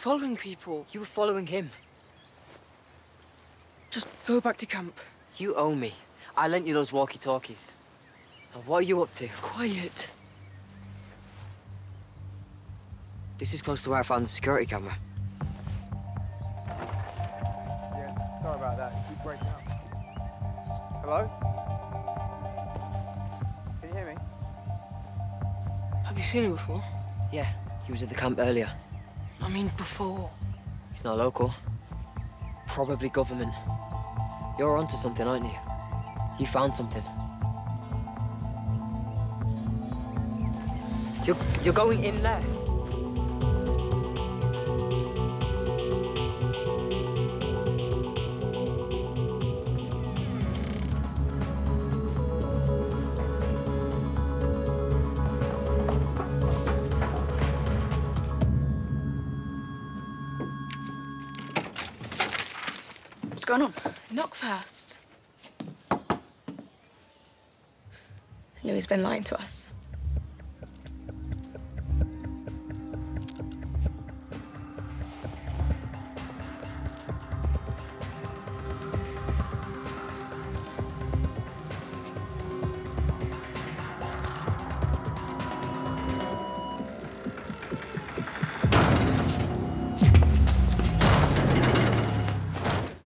following people. You were following him. Just go back to camp. You owe me. I lent you those walkie-talkies. Now, what are you up to? Quiet. This is close to where I found the security camera. Yeah, sorry about that. You keep breaking up. Hello? Can you hear me? Have you seen him before? Yeah, he was at the camp earlier. I mean, before. He's not local. Probably government. You're onto something, aren't you? You found something. You're, you're going in there. What's going on? Knock first. Louis has been lying to us.